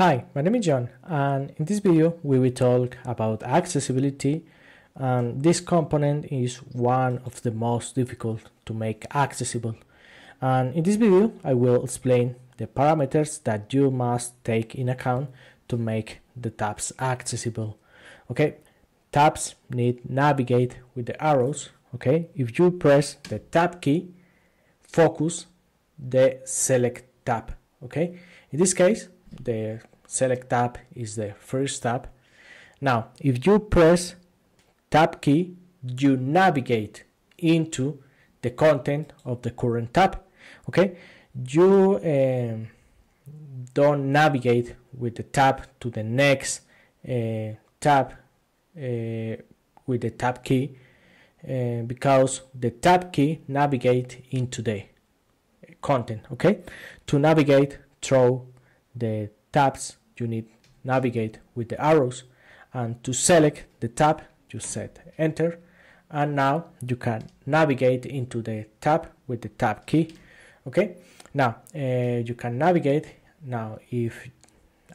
Hi, my name is John and in this video we will talk about accessibility and this component is one of the most difficult to make accessible and in this video I will explain the parameters that you must take in account to make the tabs accessible. Okay, tabs need navigate with the arrows. Okay, if you press the tab key, focus the select tab. Okay, in this case the select tab is the first tab. Now, if you press tab key, you navigate into the content of the current tab. Okay, you um, don't navigate with the tab to the next uh, tab uh, with the tab key uh, because the tab key navigate into the content okay to navigate through the tabs you need navigate with the arrows and to select the tab you set enter and now you can navigate into the tab with the tab key okay? Now uh, you can navigate. Now if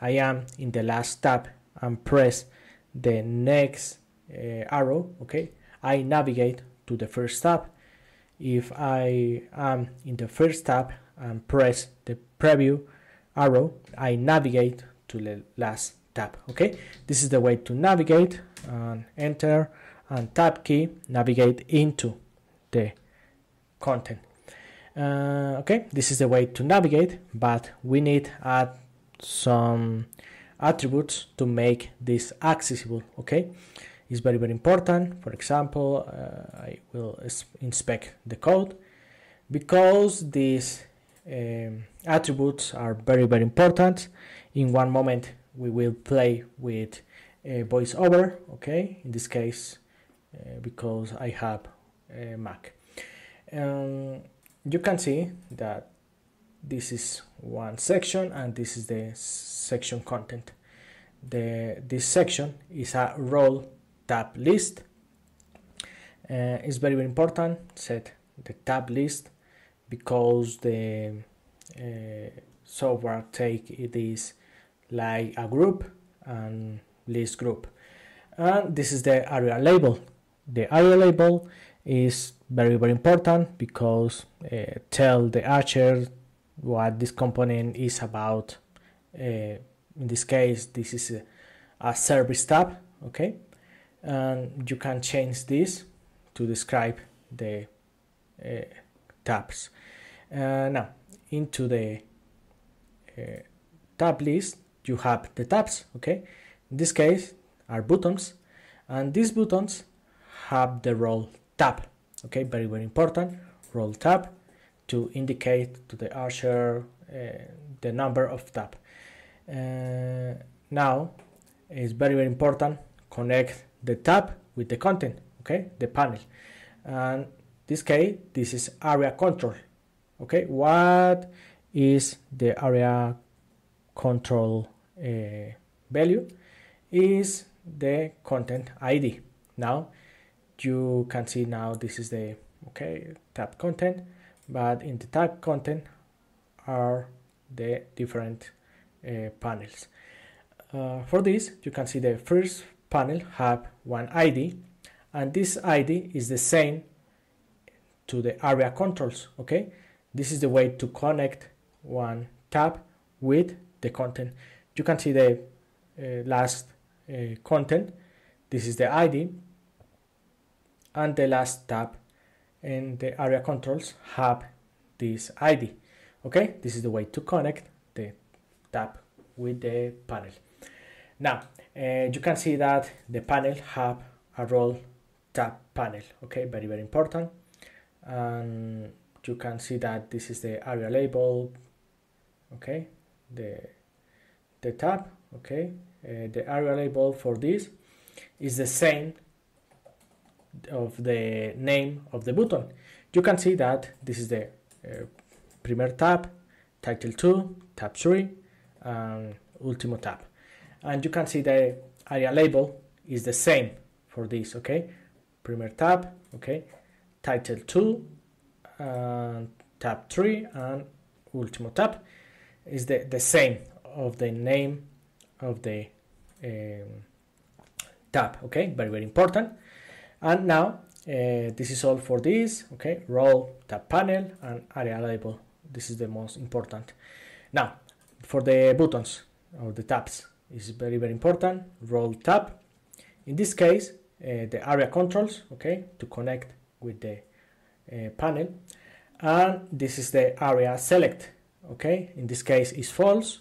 I am in the last tab and press the next uh, arrow okay I navigate to the first tab. If I am in the first tab and press the preview arrow I navigate to the last tab okay? This is the way to navigate and enter and tab key navigate into the content. Uh, okay this is the way to navigate but we need add some attributes to make this accessible okay? It's very very important. For example uh, I will inspect the code. Because these um, attributes are very very important. In one moment we will play with a voiceover okay? In this case uh, because I have a Mac. Um, you can see that this is one section and this is the section content. The this section is a role tab list. Uh, it's very, very important. Set the tab list because the uh, software take this like a group and list group. And this is the aria label. The aria label is very very important because uh, tell the archer what this component is about. Uh, in this case this is a, a service tab okay? And you can change this to describe the uh, tabs. Uh, now into the uh, tab list you have the tabs okay? In this case are buttons and these buttons have the role tab okay? Very very important. Role tab to indicate to the archer uh, the number of tab. Uh, now it's very very important connect the tab with the content okay? The panel. And this case this is aria control okay? What is the aria control uh, value? Is the content id now you can see now this is the okay tab content but in the tab content are the different uh, panels. Uh, for this you can see the first panel have one id and this id is the same to the aria controls okay? This is the way to connect one tab with the content. You can see the uh, last uh, content. This is the id and the last tab in the aria controls have this id okay? This is the way to connect the tab with the panel. Now uh, you can see that the panel have a role tab panel okay? Very very important and you can see that this is the aria label okay? The the tab okay? Uh, the aria label for this is the same of the name of the button. You can see that this is the uh, premier tab title 2 tab 3 and ultimo tab. And you can see the aria label is the same for this okay? Premier tab okay title 2 and tab 3 and ultimo tab is the, the same of the name of the um, tab okay? Very very important. And now uh, this is all for this okay? Role tab panel and aria label. This is the most important. Now for the buttons or the tabs is very very important. Role tab. In this case uh, the aria controls okay? To connect with the uh, panel. And this is the aria select okay? In this case is false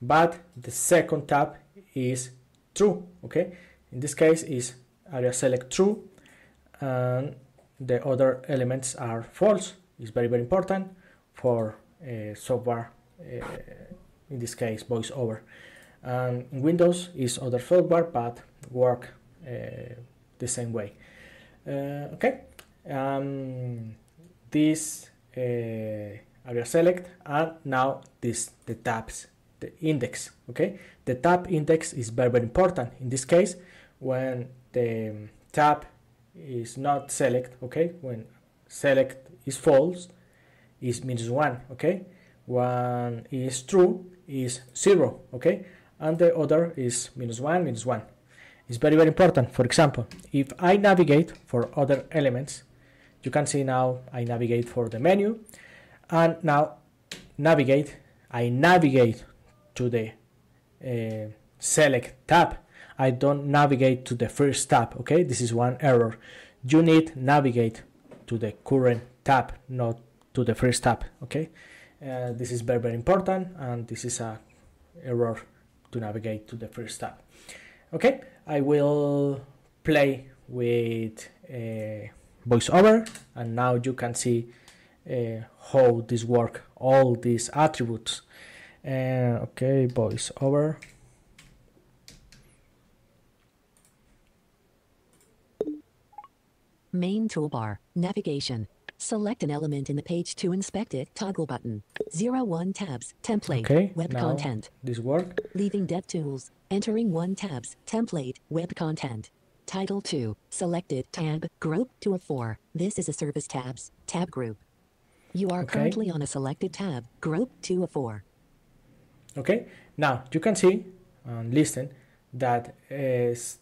but the second tab is true okay? In this case is aria select true and the other elements are false. It's very very important for uh, software uh, in this case voiceover. And windows is other software but work uh, the same way. Uh, okay um, this uh, aria select and now this the tabs the index okay? The tab index is very very important in this case when the tab is not select okay? When select is false is minus one okay? One is true is zero okay? And the other is minus one minus one. It's very very important. For example if i navigate for other elements you can see now I navigate for the menu. And now navigate I navigate to the uh, select tab. I don't navigate to the first tab okay? This is one error. You need navigate to the current tab not to the first tab okay? Uh, this is very very important and this is a error to navigate to the first tab. Okay? I will play with uh, voiceover and now you can see uh, how this work all these attributes uh, okay voiceover Main toolbar, navigation. Select an element in the page to inspect it. Toggle button. zero one tabs. Template. okay web content. this work Leaving dev tools. Entering 1 tabs. Template. Web content. Title 2. Selected tab. Group 2 of 4. This is a service tabs. Tab group. You are Okay. currently on a selected tab. Group 2 of 4. okay now you can see and listen that uh, s-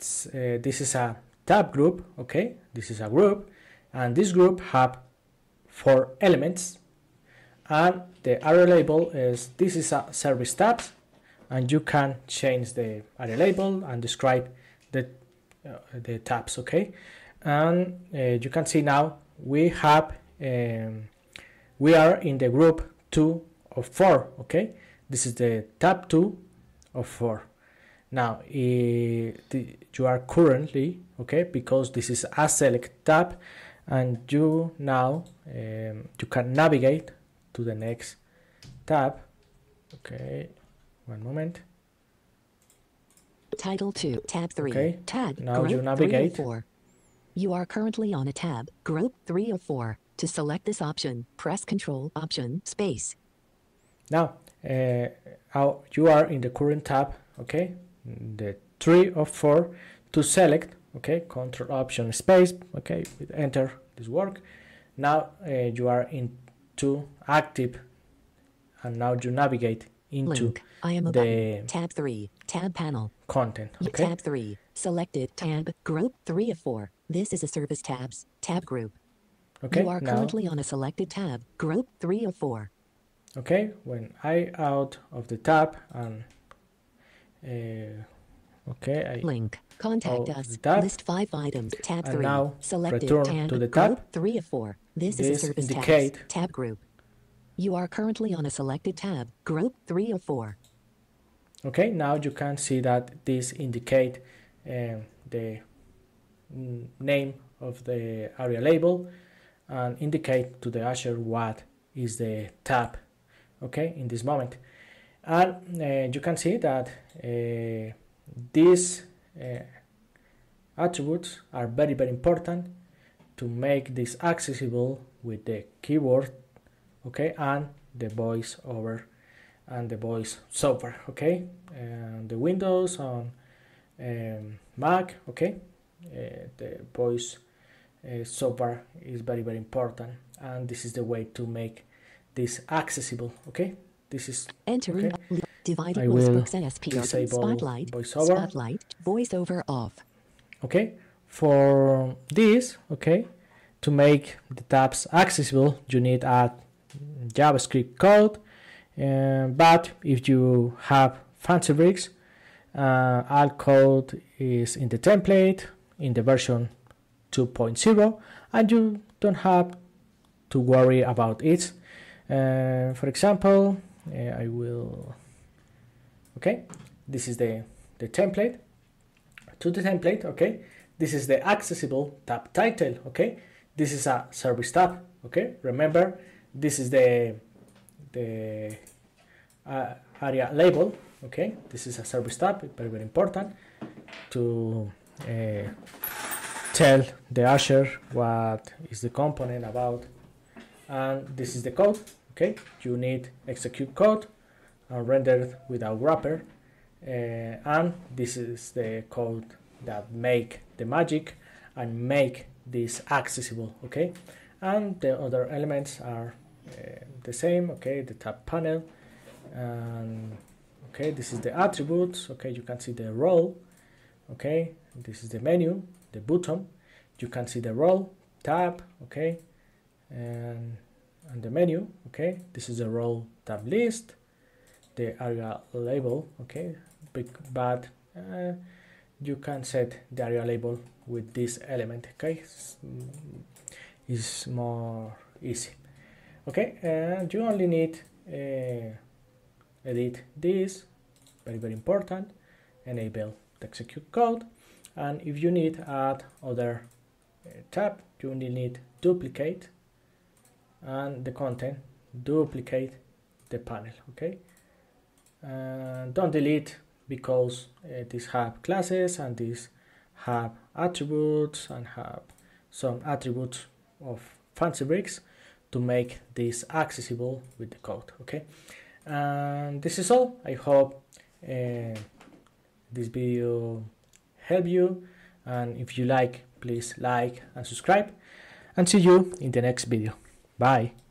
s- uh, this is a tab group okay this is a group and this group have four elements and the aria label is this is a service tabs and you can change the aria label and describe the the tabs okay? And uh, you can see now we have um, we are in the group 2 of 4 okay? This is the tab 2 of 4 now you are currently okay because this is a select tab and you now um, you can navigate to the next tab okay? One moment Title 2. Tab 3. Okay, Tag. now group you 3 navigate. of 4. You are currently on a tab. Group 3 of 4. To select this option, press Control Option Space. now uh, you are in the current tab okay the three of four to select okay control option space okay with enter this work now uh, you are in into active and now you navigate into Link. I am a the. Tab 3. Tab panel. content okay Tab 3. Selected tab. Group 3 of 4. This is a service tabs. Tab group. okay you are now currently on a selected tab. Group 3 of 4. okay when i out of the tab and uh, okay i Link. Contact us. tab. List 5 items. Tab And 3. now Selected return tab. to the Group 3 of 4. This, is a service tabs. Tab group. You are currently on a selected tab. Group 3 of 4. okay now you can see that this indicate um, the name of the aria label and indicate to the Azure what is the tab okay in this moment and uh, you can see that uh, these uh, attributes are very very important to make this accessible with the keyboard okay and the voice over and the voice software okay and the windows on um, mac okay uh, the voice uh, software is very very important and this is the way to make this accessible okay this is Entering. Okay. Divided I most will and SPR. disable Spotlight. voiceover. Spotlight. Voiceover off. okay for this okay to make the tabs accessible you need a javascript code um, but if you have fancy bricks uh, all code is in the template in the version 2.0 and you don't have to worry about it. Uh, for example uh, I will okay this is the the template. To the template okay this is the accessible tab title okay this is a service tab okay remember this is the the uh, aria label okay? This is a service tab very very important to uh, tell the usher what is the component about. And this is the code okay? You need execute code and rendered without wrapper uh, and this is the code that make the magic and make this accessible okay? And the other elements are the same okay the tab panel. And okay this is the attributes. Okay you can see the role okay this is the menu the button. You can see the role tab okay and and the menu okay. This is the role tab list the aria label okay but uh, you can set the aria label with this element okay. It's, it's more easy okay and you only need uh, edit this very very important enable the execute code and if you need add other uh, tab you only need duplicate and the content duplicate the panel okay? And don't delete because uh, these have classes and these have attributes and have some attributes of fancy bricks to make this accessible with the code okay? And this is all. I hope uh, this video help you. And if you like please like and subscribe. And see you in the next video. Bye